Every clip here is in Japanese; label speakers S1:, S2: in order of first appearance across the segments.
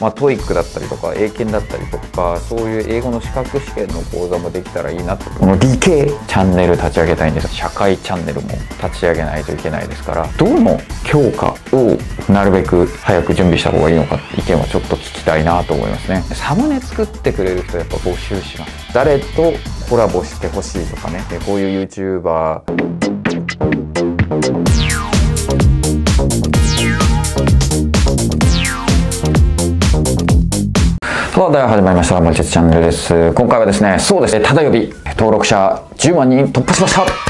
S1: まあ、 TOEIC だったりとか英検だったりとかそういう英語の資格試験の講座もできたらいいなってこの理系チャンネル立ち上げたいんです社会チャンネルも立ち上げないといけないですから。どの教科をなるべく早く準備した方がいいのか意見はちょっと聞きたいなと思いますね。サムネ作ってくれる人やっぱ募集します。誰とコラボしてほしいとかね。こういう YouTuber さあ、では始まりました。マルチチャンネルです。今回はですね、そうですね、ただ呼び、登録者10万人突破しました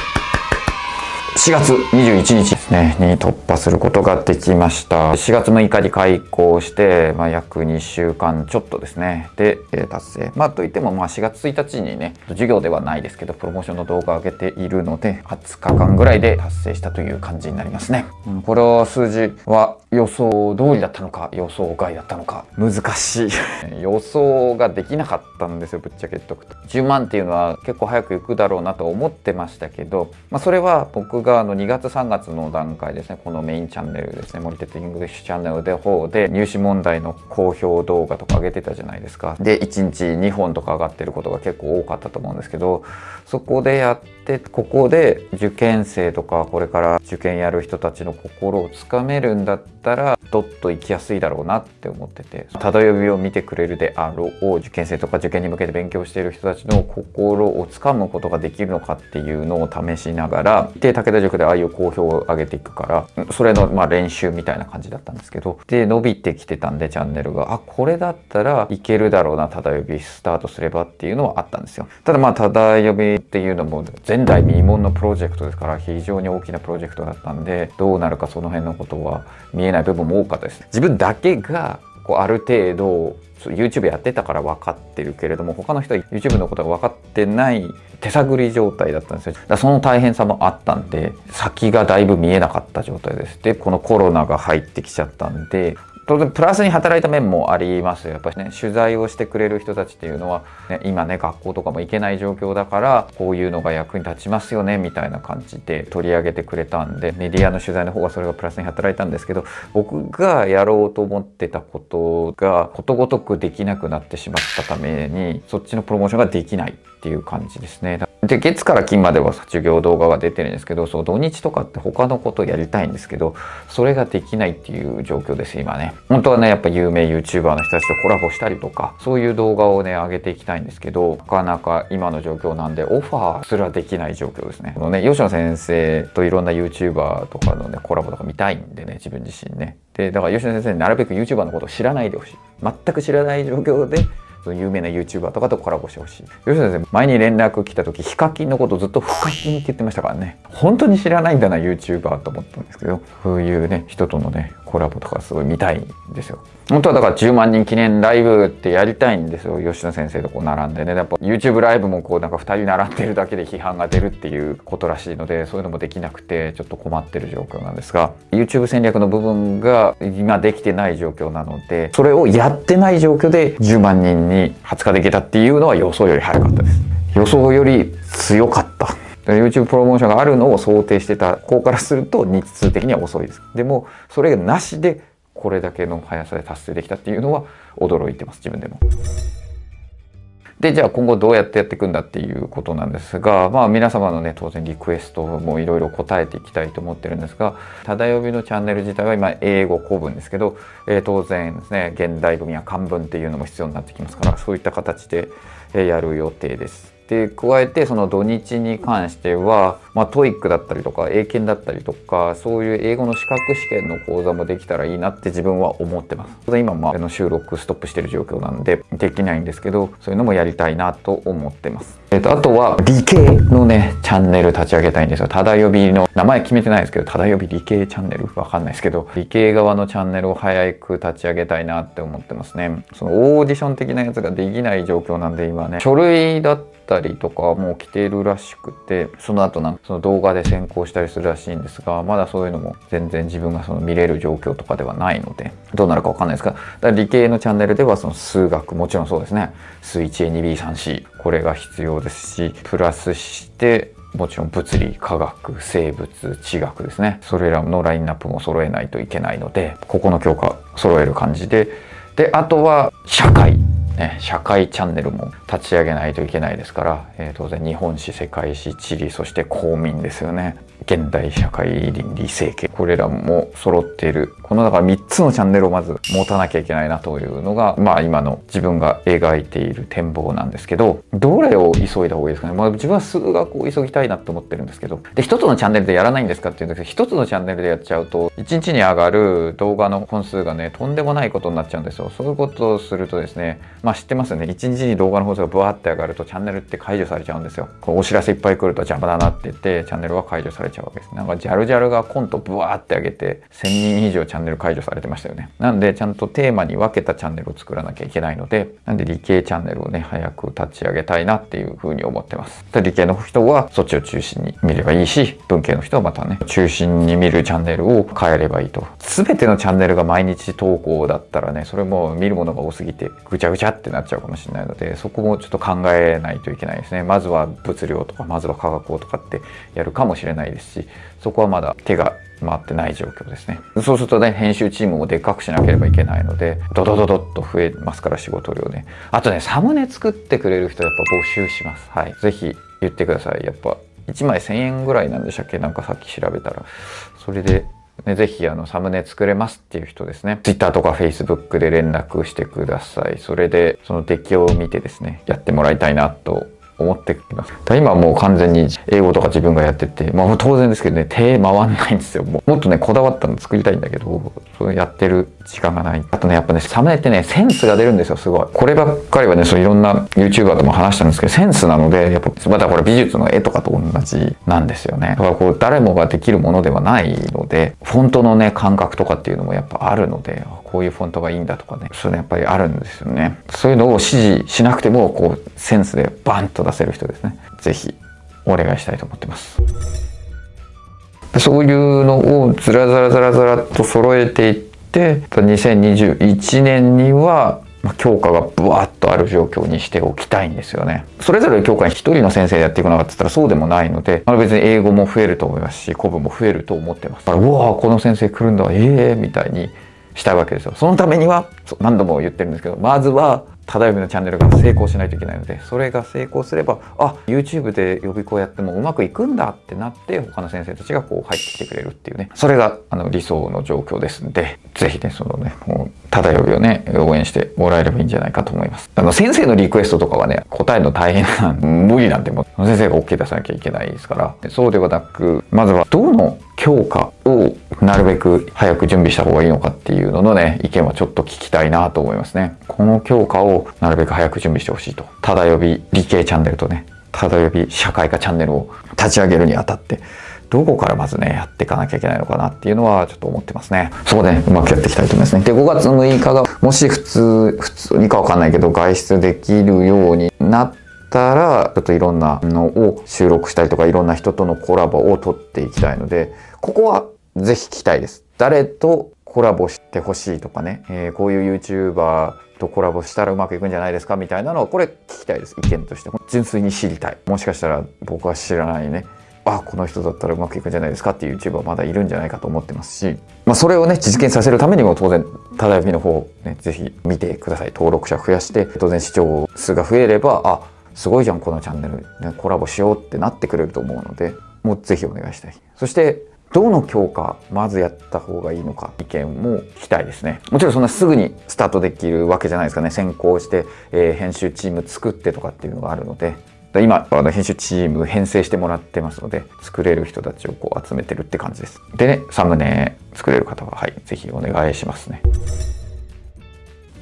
S1: 4月21日ですね、に突破することができました。4月6日に開校して、まあ、約2週間ちょっとですね、で、達成。まあ、といっても、まあ、4月1日にね、授業ではないですけど、プロモーションの動画を上げているので、20日間ぐらいで達成したという感じになりますね。これは数字は予想通りだったのか、予想外だったのか、難しい 予想ができなかったんですよ、ぶっちゃけっとくと。10万っていうのは結構早く行くだろうなと思ってましたけど、まあ、それは僕があの2月3月の段階ですね。このメインチャンネルですね。 Morite2 English Channel で方で入試問題の講評動画とか上げてたじゃないですか。で1日2本とか上がってることが結構多かったと思うんですけどそこでやってでここで受験生とかこれから受験やる人たちの心をつかめるんだったらドッと行きやすいだろうなって思っててただよびを見てくれるであろう受験生とか受験に向けて勉強している人たちの心をつかむことができるのかっていうのを試しながらで武田塾でああいう講評を上げていくからそれのま練習みたいな感じだったんですけどで伸びてきてたんでチャンネルがあこれだったらいけるだろうなただよびスタートすればっていうのはあったんですよ。ただまあただよびっていうのも前代未聞のプロジェクトですから非常に大きなプロジェクトだったんでどうなるかその辺のことは見えない部分も多かったです。自分だけがこうある程度 YouTube やってたから分かってるけれども他の人は YouTube のことが分かってない手探り状態だったんですよ。だその大変さもあったんで先がだいぶ見えなかった状態です。でこのコロナが入ってきちゃったんで当然プラスに働いた面もありますやっぱりね取材をしてくれる人たちっていうのは、ね、今ね学校とかも行けない状況だからこういうのが役に立ちますよねみたいな感じで取り上げてくれたんでメディアの取材の方がそれがプラスに働いたんですけど僕がやろうと思ってたことがことごとくできなくなってしまったためにそっちのプロモーションができない。っていう感じですね。で月から金までは授業動画が出てるんですけどそう土日とかって他のことやりたいんですけどそれができないっていう状況です今ね。本当はねやっぱ有名 YouTuber の人たちとコラボしたりとかそういう動画をね上げていきたいんですけどなかなか今の状況なんでオファーすらできない状況ですね。このね吉野先生といろんな YouTuber とかのねコラボとか見たいんでね自分自身ね。でだから吉野先生になるべく YouTuber のことを知らないでほしい。全く知らない状況で有名な YouTuber とかとコラボしてほしい。吉野先生、前に連絡来た時、ヒカキンのことずっとフカキンって言ってましたからね。本当に知らないんだな、YouTuber と思ったんですけど、そういうね、人とのね、コラボとかすごい見たいんですよ。本当はだから10万人記念ライブってやりたいんですよ吉野先生とこう並んでねやっぱ YouTube ライブもこうなんか2人並んでるだけで批判が出るっていうことらしいのでそういうのもできなくてちょっと困ってる状況なんですが YouTube 戦略の部分が今できてない状況なのでそれをやってない状況で10万人に20日できたっていうのは予想より早かったです。予想より強かった。YouTube プロモーションがあるのを想定してた子からすると日数的には遅いです。でもそれがなしでこれだけの速さで達成できたっていうのは驚いてます自分でも。でじゃあ今後どうやってやっていくんだっていうことなんですがまあ皆様のね当然リクエストもいろいろ答えていきたいと思ってるんですがただ呼びのチャンネル自体は今英語古文ですけど、えー、当然ですね現代文や漢文っていうのも必要になってきますからそういった形でやる予定です。で加えてその土日に関しては、まあ、 TOEIC だったりとか英検だったりとかそういう英語の資格試験の講座もできたらいいなって自分は思ってます。今まあの収録ストップしてる状況なんでできないんですけどそういうのもやりたいなと思ってます。えっと、あとは理系のねチャンネル立ち上げたいんですよ。ただよびの名前決めてないですけどただよび理系チャンネル？わかんないですけど理系側のチャンネルを早く立ち上げたいなって思ってますね。そのオーディション的なやつができない状況なんで今ね。書類だったりとかもう来てるらしくてその後なんかその動画で選考したりするらしいんですがまだそういうのも全然自分がその見れる状況とかではないのでどうなるかわかんないですがだから理系のチャンネルではその数学もちろんそうですね。数 1A2B3C これが必要ですしプラスしてもちろん物理化学生物地学ですね。それらのラインナップも揃えないといけないのでここの教科揃える感じで。であとは社会。ね、社会チャンネルも立ち上げないといけないですから、えー、当然日本史世界史地理そして公民ですよね。現代社会倫理整形これらも揃っている。このだから3つのチャンネルをまず持たなきゃいけないなというのがまあ今の自分が描いている展望なんですけどどれを急いだ方がいいですかね。まあ自分は数学を急ぎたいなと思ってるんですけど。で1つのチャンネルでやらないんですかっていうんですけど1つのチャンネルでやっちゃうと1日に上がる動画の本数がねとんでもないことになっちゃうんですよ。そういうことをするとですねまあ知ってますよね。1日に動画の本数がブワーって上がるとチャンネルって解除されちゃうんですよ。こうお知らせいっぱい来ると邪魔だなって言ってチャンネルは解除されちゃうわけですなんかジャルジャルがコントブワーって上げて1000人以上チャンネル解除されてましたよね。なんでちゃんとテーマに分けたチャンネルを作らなきゃいけないのでなんで理系チャンネルをね早く立ち上げたいなっていうふうに思ってます。理系の人はそっちを中心に見ればいいし文系の人はまたね中心に見るチャンネルを変えればいいと。全てのチャンネルが毎日投稿だったらねそれも見るものが多すぎてぐちゃぐちゃってなっちゃうかもしれないのでそこもちょっと考えないといけないですね。まずは物量とかまずは科学をとかってやるかもしれないですしそこはまだ手が回ってない状況ですね。そうするとね編集チームもでっかくしなければいけないのでドドドドッと増えますから仕事量ね。あとねサムネ作ってくれる人やっぱ募集します。はい。是非言ってください。やっぱ1枚1000円ぐらいなんでしたっけ？なんかさっき調べたら。それでね、ぜひあのサムネ作れますっていう人ですね。Twitter とか Facebook で連絡してください。それでその適用を見てですね、やってもらいたいなと思ってきます。今もう完全に英語とか自分がやってて、まあ当然ですけどね、手回んないんですよ。ももっとね、こだわったの作りたいんだけど、それやってる時間がない。あとね、やっぱね、サムネってね、センスが出るんですよ、すごい。こればっかりはね、そういろんな YouTuber とも話したんですけど、センスなので、やっぱ、またこれ美術の絵とかと同じなんですよね。だからこう、誰もができるものではないので、フォントのね、感覚とかっていうのもやっぱあるので、こういうフォントがいいんだとかね、それやっぱりあるんですよね。そういうのを指示しなくても、こう、センスでバンと出せる人ですね。ぜひ、お願いしたいと思ってます。そういうのをずらずらずらずらっと揃えていって、2021年には教科がブワッとある状況にしておきたいんですよね。それぞれ教科に一人の先生でやっていくのかって言ったらそうでもないので、あの別に英語も増えると思いますし、古文も増えると思ってます。だから、うわこの先生来るんだ、ええー、みたいにしたいわけですよ。そのためには、何度も言ってるんですけど、まずはただ読みのチャンネルが成功しないといけないのでそれが成功すればあ YouTube で予備校やってもうまくいくんだってなって他の先生たちがこう入ってきてくれるっていうねそれがあの理想の状況ですんで是非ねそのねもうただ呼びをね応援してもらえればいいんじゃないかと思いますあの先生のリクエストとかはね答えの大変な無理なんてもう先生が OK 出さなきゃいけないですからそうではなくまずはどうの教科をなるべく早く準備した方がいいのかっていうののね意見はちょっと聞きたいなと思いますねこの教科をなるべく早く準備してほしいとただ呼び理系チャンネルとねただ呼び社会科チャンネルを立ち上げるにあたってどこからまずね、やっていかなきゃいけないのかなっていうのはちょっと思ってますね。そこで、ね、うまくやっていきたいと思いますね。で、5月6日が、もし普通、普通にかわかんないけど、外出できるようになったら、ちょっといろんなのを収録したりとか、いろんな人とのコラボを取っていきたいので、ここはぜひ聞きたいです。誰とコラボしてほしいとかね、えー、こういう YouTuber とコラボしたらうまくいくんじゃないですかみたいなのをこれ聞きたいです。意見として。純粋に知りたい。もしかしたら僕は知らないね。あこの人だったらうまくいくんじゃないですかっていう YouTuber はまだいるんじゃないかと思ってますし、まあ、それをね実現させるためにも当然ただ読みの方ねぜひ見てください。登録者増やして当然視聴数が増えればあすごいじゃんこのチャンネル、ね、コラボしようってなってくれると思うのでもうぜひお願いしたい。そしてどの教科まずやった方がいいのか意見も聞きたいですね。もちろんそんなすぐにスタートできるわけじゃないですかね。先行して、えー、編集チーム作ってとかっていうのがあるので。今あの編集チーム編成してもらってますので作れる人たちをこう集めてるって感じです。でねサムネ作れる方ははい是非お願いしますね。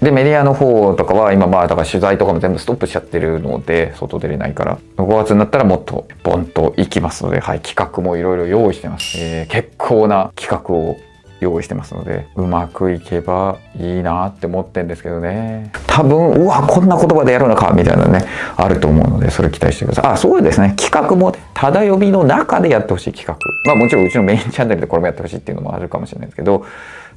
S1: で、メディアの方とかは今まあだから取材とかも全部ストップしちゃってるので、外出れないから、5月になったらもっとボンと行きますので、はい、企画もいろいろ用意してます。えー、結構な企画を用意してますので、うまくいけばいいなって思ってんですけどね。多分、うわ、こんな言葉でやるのか、みたいなね、あると思うので、それ期待してください。あ、そうですね。企画も、ただ呼びの中でやってほしい企画。まあもちろんうちのメインチャンネルでこれもやってほしいっていうのもあるかもしれないですけど、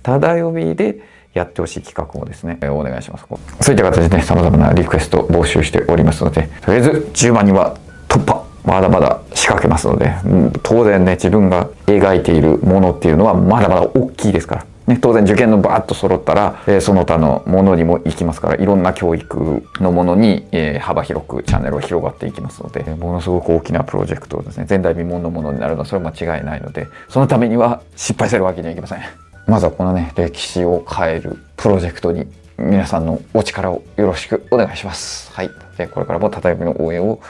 S1: ただ呼びで、やってほしい企画をですね、お願いします。そういった形でね、様々なリクエストを募集しておりますので、とりあえず10万人は突破まだまだ仕掛けますので、当然ね、自分が描いているものっていうのはまだまだ大きいですから。ね、当然受験のバーッと揃ったら、えー、その他のものにも行きますからいろんな教育のものに、えー、幅広くチャンネルは広がっていきますのでものすごく大きなプロジェクトですね前代未聞のものになるのはそれは間違いないのでそのためには失敗するわけにはいきませんまずはこのね歴史を変えるプロジェクトに皆さんのお力をよろしくお願いしますはいでこれからもたたやびの応援を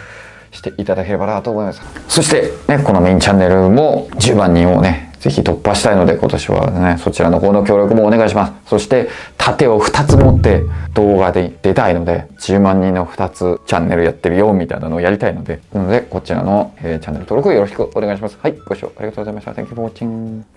S1: していただければなと思います。そして、ね、このメインチャンネルも10万人をね、ぜひ突破したいので、今年はね、そちらの方の協力もお願いします。そして、盾を2つ持って動画で出たいので、10万人の2つチャンネルやってるよ、みたいなのをやりたいので、なので、こちらの、えー、チャンネル登録よろしくお願いします。はい、ご視聴ありがとうございました。Thank you for watching.